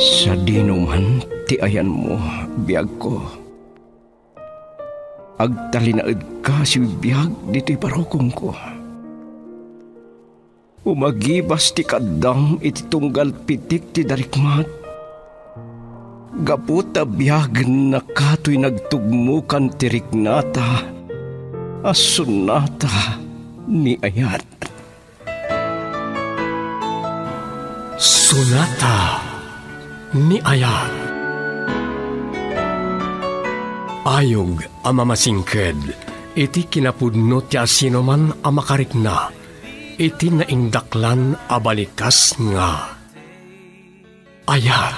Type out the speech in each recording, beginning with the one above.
Sa dinuman, ti ayan mo, biyag ko. Agtalinaad ka si biyag dito'y parokong ko. Umagibas ti kadam iti tunggal pitik ti darikmat. Gaputa biyag na kato'y nagtugmukan ti riknata. Asunata ni ayat. Sunata ni Ayat. Ayog ang mamasingked, iti kinapudno ti asinoman ang makarikna, iti naindaklan abalikas nga. Ayat.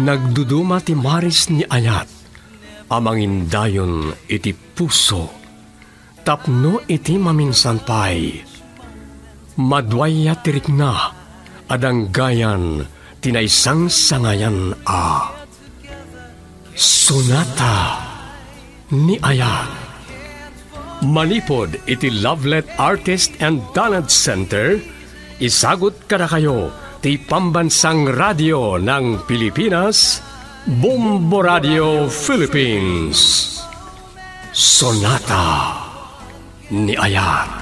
Nagduduma ti maris ni Ayat, amangin dayon iti puso, tapno iti maminsan pay. Madwaya tirikna, adang gayan, tinaysang sangayan a. Sonata ni Ayat. Manipod iti Lovelet Artist and Talent Center, isagot kada kayo ti pambansang radio ng Pilipinas, Bombo Radio Philippines. Sonata ni Ayat.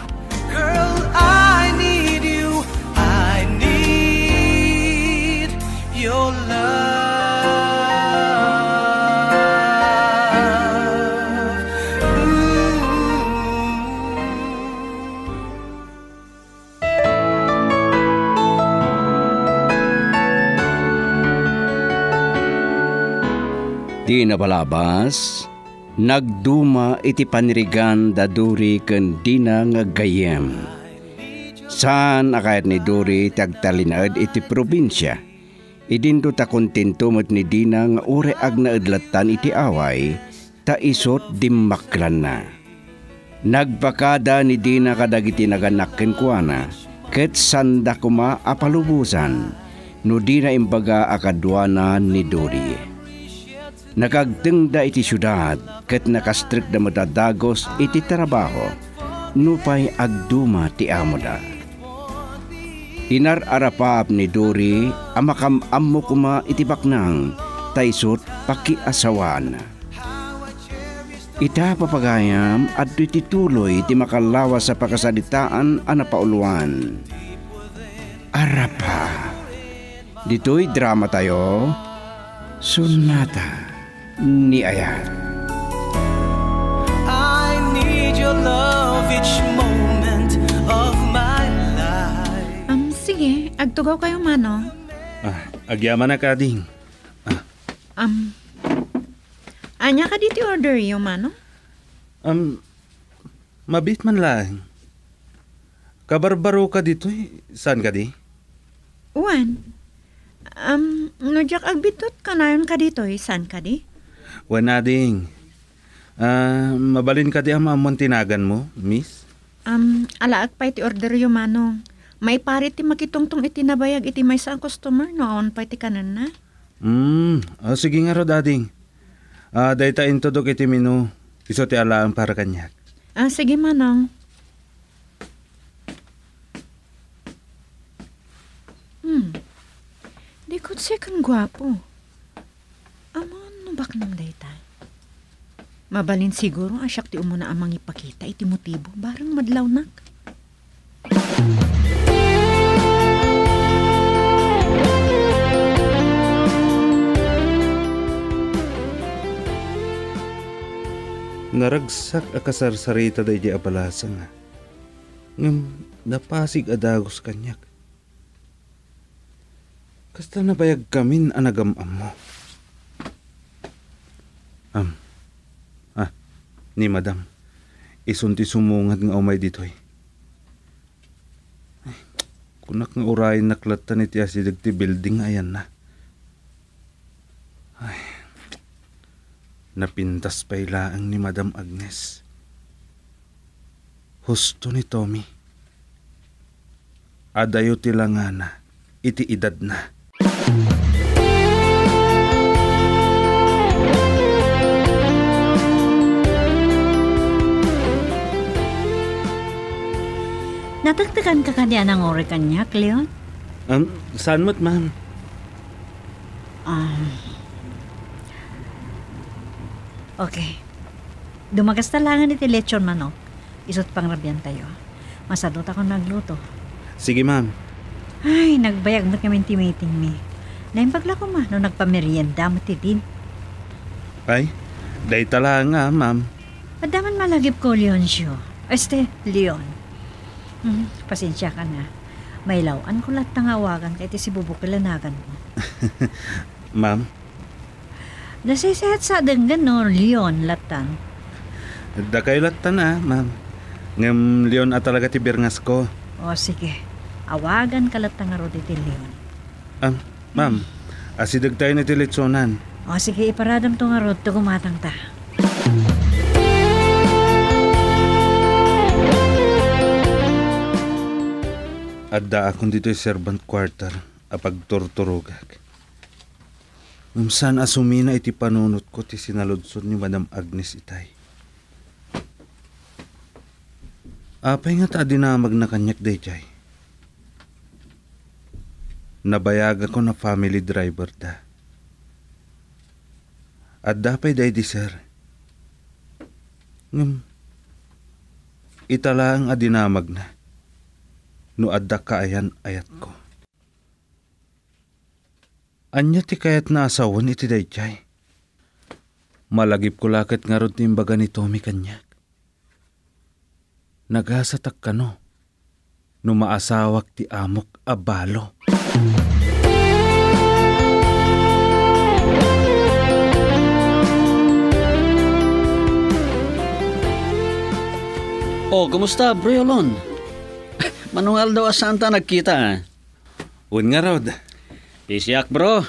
Di nabalabas, nagduma iti panirigan da duri ken dina nga gayem. Saan akayat ni Duri tagtalinaad iti probinsya. Idindo ta kontento met ni Dina nga ure ag naadlatan iti away, ta isot dimmaklan na. Nagpakada ni Dina kadagiti naganakken kuana, ket sanda kuma apalubusan, no di na imbaga akadwana ni Duri. Nakagtengda iti syudad ket nakastrik da madadagos iti trabaho nupay agduma ti amo da. Inararapap ni Dori amakam mo kuma iti baknang taysot pakiasawan. Ita papagayam at iti tuloy ti makalawas sa pakasalitaan ana pauluan. Arapa. Dito'y drama tayo. Sunata ni Ayan. I need your love each moment of my life. Um, sige, agtugaw kayo mano. Ah, agyaman na ka ding. Um, anya ka diti order yung mano? Um, mabit man lang. Kabarbaro ka dito eh. Saan ka di? Uwan. Um, no jak agbitot ka na yun ka dito eh. San ka di? Wala ding. Ah, mabalin ka di ang tinagan mo, miss? Um, alaag pa iti order yung mano. May pari ti makitungtong iti nabayag iti may sa customer noon pa iti kanan na. Hmm, ah, sige nga ro dading. Ah, dahita intodok iti menu. Iso ti alaang para kanyak. Ah, sige manong. Hmm. Di ko siya kang gwapo. Amon, no bak nang daytay. Mabalin siguro asyak ti umuna amang ipakita iti motibo barang madlaw nak. Naragsak a kasarsarita da di abalasa nga. Ngam napasig adagos kanyak. Kasta nabayag kamin anagamam mo. Am. Ah, ni madam. Isunti sumungad nga umay ditoy. Ay, kunak nga urayin naklatan iti asidag ti building ayan na. Ay, napintas pa ilaang ni Madam Agnes. Husto ni Tommy. Adayo tilangana, iti edad na. Natagtagan ka kanya ng ore kanyak, Leon? Um, saan mo't ma'am? Um, okay. Dumagas talangan iti lechon manok. Isot pang rabyan tayo. Masadot ako nagluto. Sige, ma'am. Ay, nagbayag mo kami meeting mi. Naimbagla ko ma, no nagpamerienda mo ti din. Ay, day tala nga, ma'am. Adaman malagip ko, Leoncio. Este, Leon. Hmm, pasensya ka na. May lawan ko lahat ng awagan kahit si Bubok kilanagan mo. Ma'am, Nasisehat sa denggan no, Leon, latan. dakay latta na, ma'am. Ngam leon at talaga ti birngas ko. O sige, awagan ka lahat ng aro ti Leon. Ah, ma'am, asidag tayo na ti letsonan. O sige, iparadam to nga rod to gumatang ta. Adda akong dito servant quarter apag torturugag. Umsan asumina iti panunot ko ti sinaludson ni Madam Agnes itay. Apay nga ta dinamag na kanyak dayjay. Nabayag ako na family driver da. At dapay day di sir. Ngam, itala ang adinamag na no adda kaayan ayat ko. Anya ti kayat na asawan iti dayjay. Malagip ko lakit nga ron timbaga ni Tommy kanyak. Nagasatak ka no. Maasawak ti amok abalo. Oh, kumusta, Bro Manual daw asanta nagkita. Un nga rod. Isiyak, bro.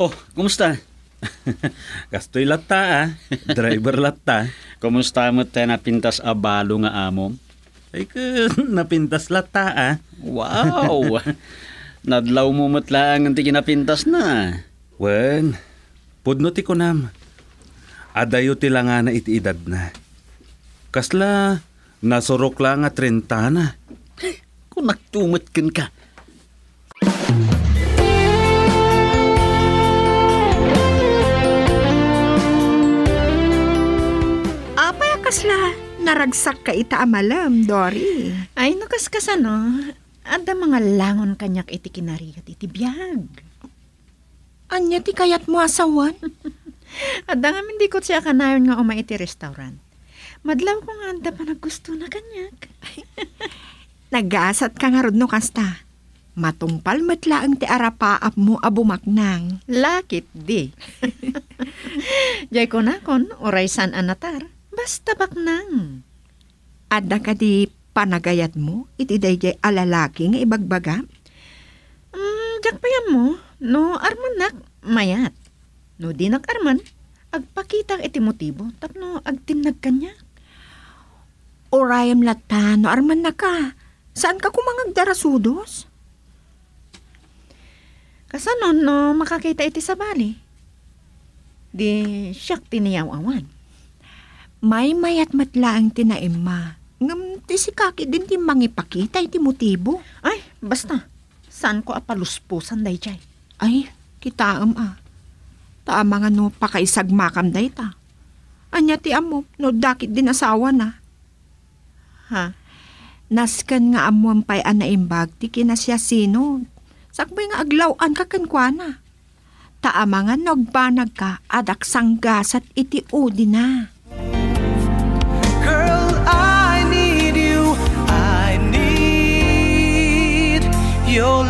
Oh, kumusta? Kastoy latta ah. Driver latta. Kumusta mo tayo napintas abalo nga amom? Ay ka, napintas latta ah. Wow! Nadlaw mo matlaang ang tinapintas na. Wen, pudno ti kunam. Adayo ti lang nga na iti edad na. Kasla, nasurok lang nga 30 na. Kung nagtumatkin ka. Apay kasla, naragsak ka ita amalam, Dory. Ay, nakaskas ano. Ada mga langon kanyak iti kinariyat iti biyag. Anya ti kayat mo asawan? Ada nga hindi ko siya kanayon nga uma iti restaurant. Madlaw ko nga anda pa naggusto na kanyak. Nagasat ka nga no kasta. Matungpal matlaang ti arapaap mo abumaknang. Lakit di. Jay ko na kon, oray san anatar. Basta baknang. Adda ka di panagayat mo, iti dayjay alalaki nga ibagbaga. Mm, jak pa yan mo, no arman nak, mayat. No di nak arman, agpakita iti motibo, tapno agtinag kanya. Orayam latan, no arman na ka. Saan ka kumangag darasudos? Kasanon no makakita iti sa bali. Di siyak tiniyaw awan. May mayat matlaang tinaimma. Ngam ti si kaki din ti mangipakita iti motibo. Ay, basta. Saan ko apaluspusan day chay? Ay, kitaam ah. Taama nga no pakaisagmakam day ta. Anya ti amo, no dakit din asawa na. Ha? Naskan nga amo ang pay ana imbag ti kinasya sino. Sakbay nga aglawan ka kankwana. Taama nga nagbanag ka adak sanggasat iti udi na. Girl, I need you. I need your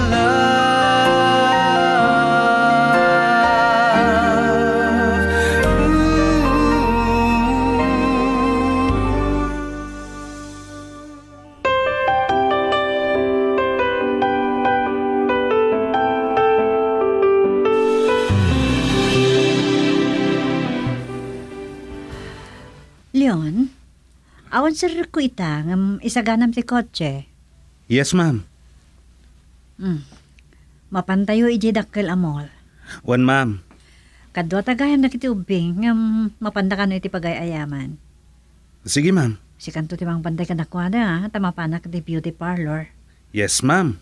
awan sir ko ita, ngam isaganam ti kotse. Yes, ma'am. Mapantayo iji dakkel amol. Wan, ma'am. Kadwa tagayan na kiti ubing, ngam mapandakan iti pagayayaman. Sige, ma'am. Si kanto ti mang panday ka nakwada, ha? Tamapanak ti beauty parlor. Yes, ma'am.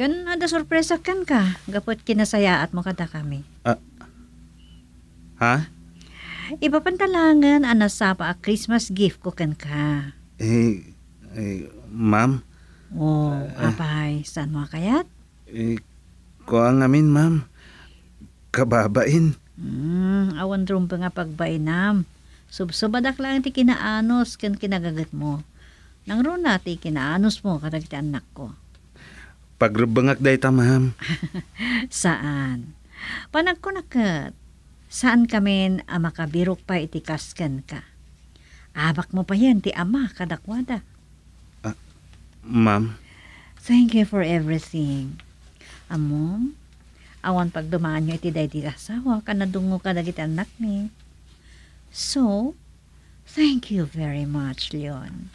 Kan ada sorpresa kan ka, gapot kinasayaat mo kada kami. Ha? Ipapantalangan ana sa pa a Christmas gift ko kan ka. Eh, eh ma'am, Oh, apay, saan mo kayat? eh, ko ang amin, ma'am. Kababain. Hmm, awan rumpa nga pagbainam. Subsubadak lang ti kinaanos kan kinagagat mo. Nang runa ti kinaanos mo kadag ti anak ko. Pagrubangak day ta, ma'am. Saan? Panag ko nakat. Saan kami ang makabirok pa iti kaskan ka? Abak mo pa yan ti ama kadakwada. Ma'am, Thank you for everything. Amom, awan pag dumaan nyo iti day ti asawa ka nadungo ka dagiti anak ni. So, thank you very much, Leon.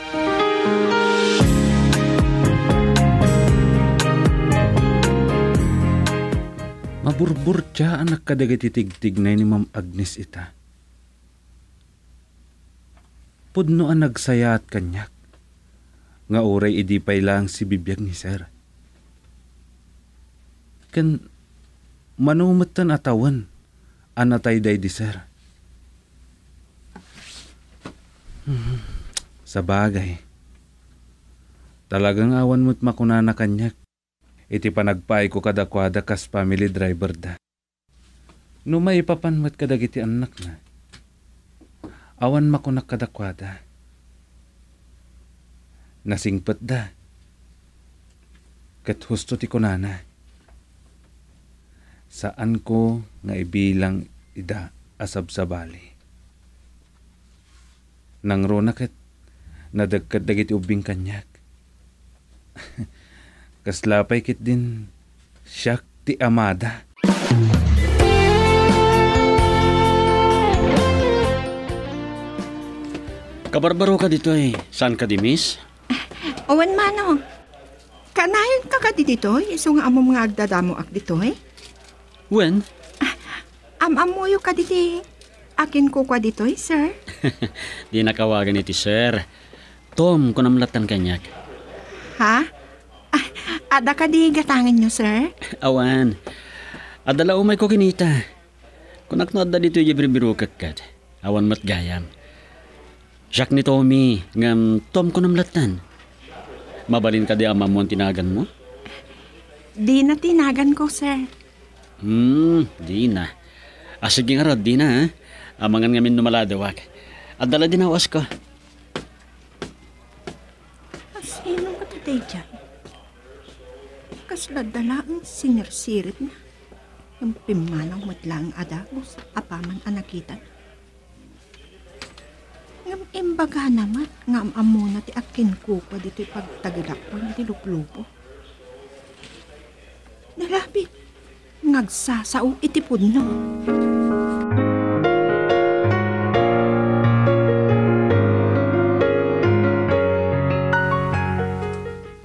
Maburbur siya anak kadagiti tigtignay ni Ma'am Agnes ita. Pudno ang nagsaya at kanyak. Nga oray idipay lang si bibiyag ni Sir. Kan manumatan atawan anatay day di Sir. Hmm, Sa bagay. Talagang awan mo't makunana kanyak. Iti panagpay ko kadakwada kas family driver da. No may ipapanmat kadag iti anak na. Awan makunak kadakwada. Nasingpet da. Kat husto ti kunana. Saan ko nga ibilang ida asab sa bali. Nang rona kat nadagkad dagiti ubing kanyak. Kaslapay kit din siyak ti amada. Kabarbaro ka dito eh. Saan ka di, miss? Owen mano. Kanayon ka ka di dito, iso nga amo mga agdadamo ak dito eh. When? Am-amuyo ka diti. Akin ko kwa dito eh, sir. Di nakawagan iti sir. Tom, kunamlatan kanyak. Ha? Ah, ada ka di gatangan nyo, sir? Awan. Adala umay ko kinita. Kunak no adda dito yung birukak kat. Awan mat gayam. Siyak ni Tommy, ngam Tom ko namlatan. Mabalin ka di ama mo ang tinagan mo? Di na tinagan ko, sir. Hmm, di na. Ah, sige nga rod, di na ha. Amangan ngamin numaladawak. Adala din awas ko. Ah, Sino ka tatay dyan? Kasla dala ang sinirsirit na. Yung pimanang matlang adagos, apaman anakitan. Ngam imbaga naman, ngam amuna ti akin ko pa dito pagtagilak po ng tiluplupo. Nalapit, ngagsasao itipod no.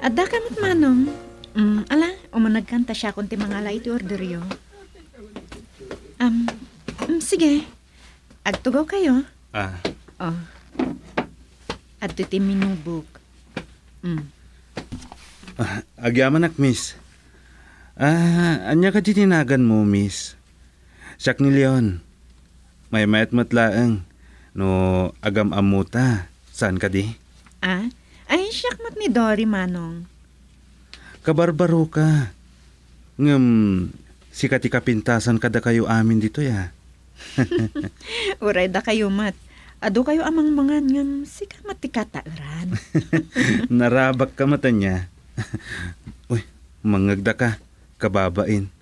Adda ka mat manong. Mm, ala, umanagkanta siya kung ti mga ala iti order yo. Um, mm, sige. Agtugaw kayo. Ah, Oh. At ti minubok. Mm. agyaman ak, miss. Ah, anya ka di tinagan mo, miss. Siyak ni Leon. May mayat matlaang. No, agam amuta. Saan ka di? Ah? Ay, siyak mat ni Dory manong. Kabarbaro ka. Ngam, si kati kapintasan kada kayo amin dito ya. Uray da kayo mat. Ado kayo amang mga ngam sika mat ti kataaran. Narabak ka mata niya. Uy, mangagda ka. Kababain.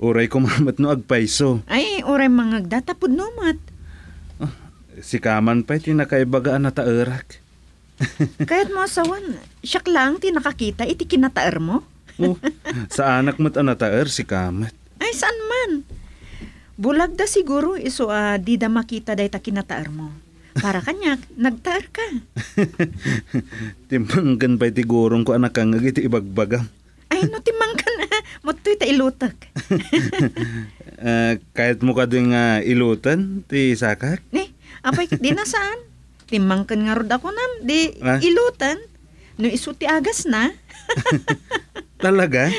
Uray ko mamat no agpaiso. Ay, uray mga datapod no mat. Si Kaman pa'y tinakaibagaan na taerak. Kaya't mo asawan, siyak lang ti nakakita iti kinataar mo. Oh, sa anak mo't anataer si Kamat. Ay, saan man? Bulag da siguro iso ah, di da makita day ta kinataar mo. Para kanyak, nagtaar ka. Timbanggan pa'y tigurong ko anak kang iti ibagbagam. Ay, no timang ka na. Moto'y ta ilutak. Ah, kahit mo ka din nga ilutan, ti sakak. Eh, apay, di na saan? Timang kan nga rod ako nam, di Ah? ilutan. No iso ti agas na. Talaga?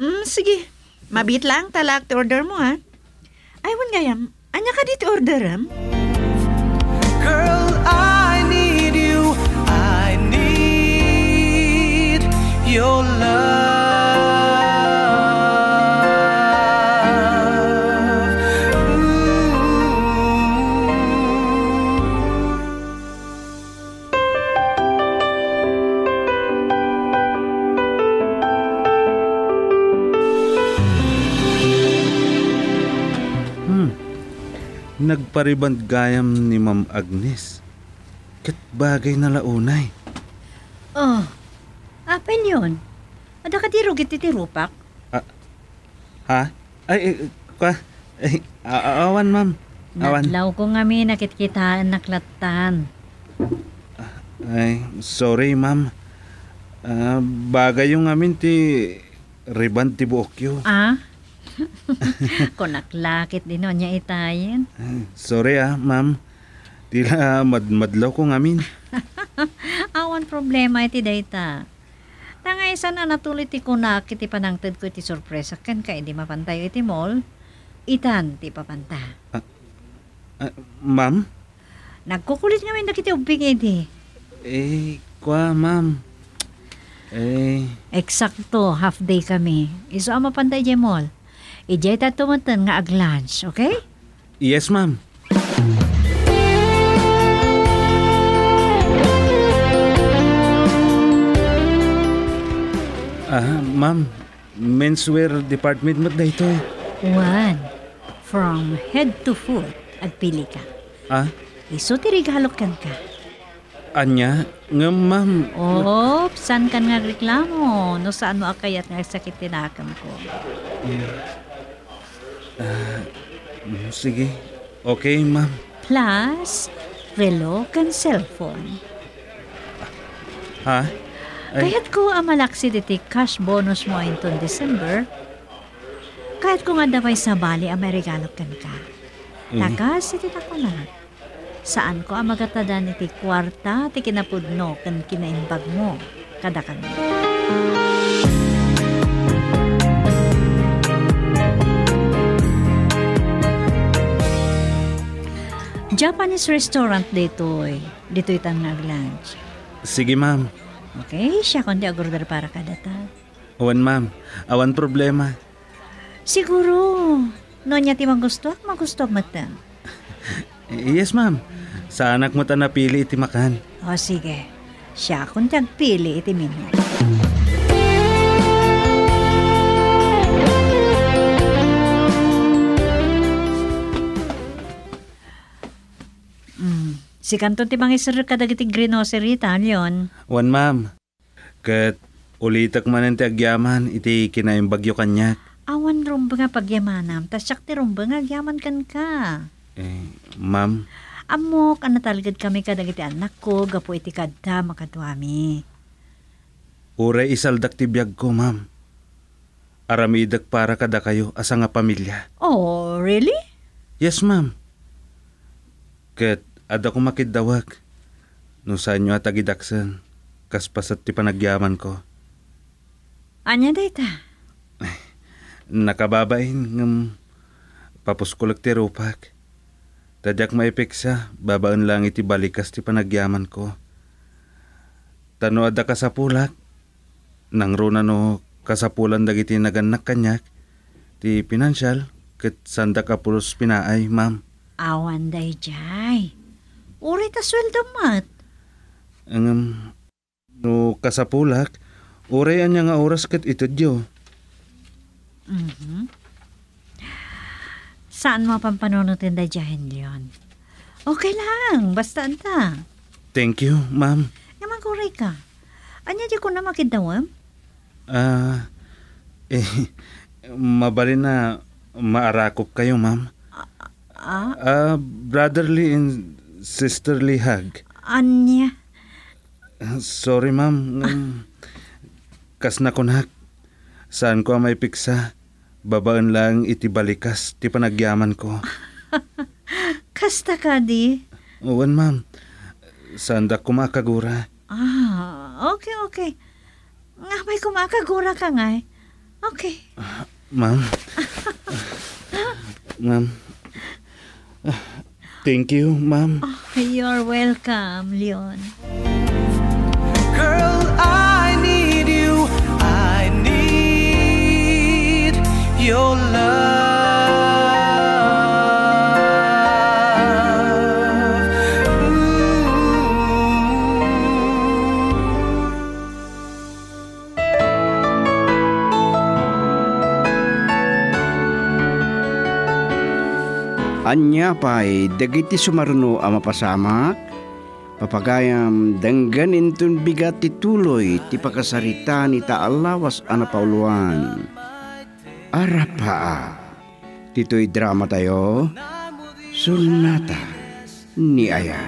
Mm, sige. Mabit lang talak ti order mo, ha? Ay, wan gayam. Anya ka dito order, am? Girl, I need you. I need your love. Nagpariband gayam ni Ma'am Agnes. Kat bagay na launay. Oh, apen yun? Ada ka di rugit iti rupak? Ha? Ay, eh, kwa? Ay, a- awan ma'am. Awan. Nadlaw ko nga mi nakitkitaan naklatan. Ay, sorry ma'am. Ah, bagay yung amin ti riband ti buokyo. Ah? Kunaklakit din nun niya itayin. Ay, sorry ah, ma'am. Tila madmadlaw ko ngamin. Awan problema iti dayta. Tangay sana natuloy ti kunak iti panangtad ko iti sorpresa ken kay di mapantay iti mall. Itan ti papanta. Ah, ma'am? Nagkukulit nga may nakiti ubing iti. Eh, kwa ma'am. Eh, Eksakto, half day kami. Iso ang mapantay di mall. Ijay ta tumuntan nga ag lunch, okay? yes ma'am. Ah, ma'am. Menswear department mo dahito eh. One. From head to foot, agpili ka. Ah, Iso ti regalok kan ka. anya? Nga ma'am. Oh, saan kan nga reklamo? No saan mo akayat nga sakit tinakam ko? Mm, Sige. Okay, ma'am. Plus, relo kan cellphone. Ha? Ay, Kaya't ko amalaksi diti cash bonus mo inton December. Kahit ko nga daway sa bali ang may regalo kan ka. Takas iti ko na. Saan ko ang magatada ni ti kwarta ti kinapudno kan kinaimbag mo kada kami. Japanese restaurant dito eh. Dito itang nag-lunch. sige, ma'am. Okay, siya kundi agorder para kada ta. Awan, ma'am. Awan problema. Siguro, no niya ti magusto, magusto mo ta. Eh, Yes, ma'am. Sa anak mo ta napili iti makan. O sige, siya kundi agpili iti menu. Si kanto ti mangisir kadagiti grinosery talyon. Wan, ma'am. Kat ulitak man ti agyaman iti kinaimbagyo kanyak. Awan rumba nga pagyamanam, tas siyak ti rumba nga agyaman kan ka. Eh, ma'am. Amok, ang natalagad kami kadagiti anak ko, gapo iti kadta makadwami. Uray isaldak ti biyag ko, ma'am. Aramidak para kada kayo asa nga pamilya. Oh, really? Yes, ma'am. Kat ada ko makidawag. No saan nyo atagidaksan. Kaspasat ti panagyaman ko. Anya data? Nakababain ngam papuskulak ti rupak. Tadyak maipiksa, babaan lang iti balikas ti panagyaman ko. Tano ada kasapulak, nang runa no kasapulan dagiti naganak kanyak, ti pinansyal, ket sanda ka pulos pinaay, ma'am. Awan day jay. Uri ta sweldo mat. Ang um, no kasapulak, uray anya nga oras ket itudyo. Mhm. Saan mo pampanunutin day jahin yun? Okay lang, basta anta. Thank you, ma'am. Yaman ko ka. Anya di ko na makidawam? Ah, eh, mabali na maarakop kayo, ma'am. Ah, Ah, brotherly and sisterly hug. anya? Ah, Sorry, ma'am. Um, kas na kunak. Saan ko may piksa? Babaan lang iti balikas, ti panagyaman ko. Kasta ka di? Uwan, ma'am. Saan da ko makagura? Ah, okay, okay. Nga may kumakagura ka nga eh. Okay. Ma'am. ma'am. Thank you, ma'am. Ah, you're welcome, Leon. Girl, I need you. I need your love. Anya pa'y dagiti sumarno a mapasamak, papagayam dangganin tun bigat ti tuloy ti pakasarita ni taalawas ana pauluan. Arapa, tito'y drama tayo, sulnata ni Aya.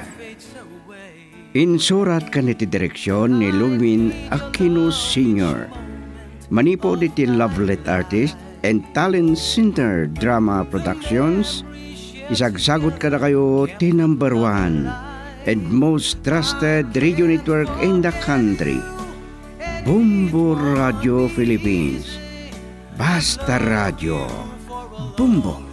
Insurat ka ti direksyon ni Lumin Aquino Sr. Manipo ti Lovelet Artist and Talent Center Drama Productions Isagsagot ka na kayo ti number one and most trusted radio network in the country. Bumbo Radio Philippines. Basta Radio. Bumbo.